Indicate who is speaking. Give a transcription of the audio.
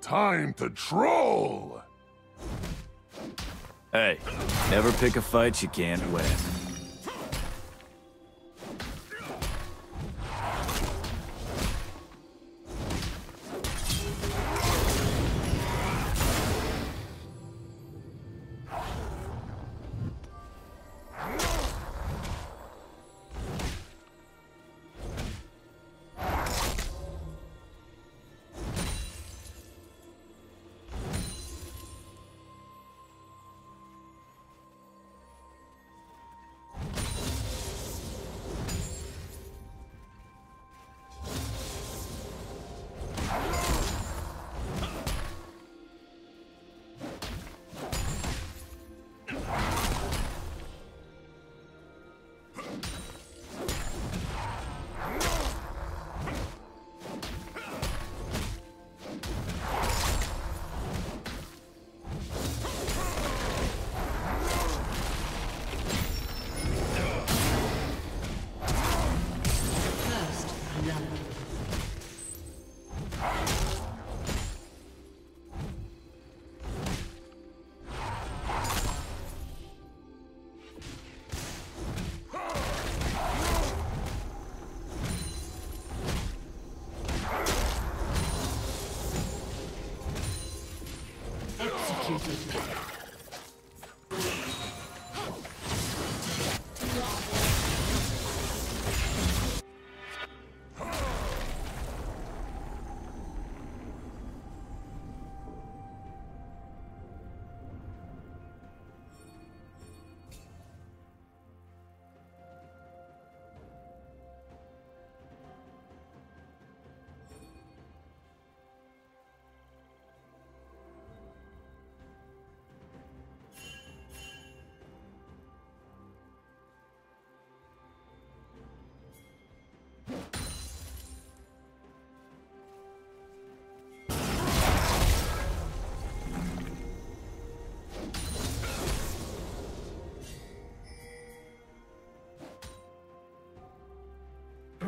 Speaker 1: Time to troll!
Speaker 2: Hey, never pick a fight you can't win.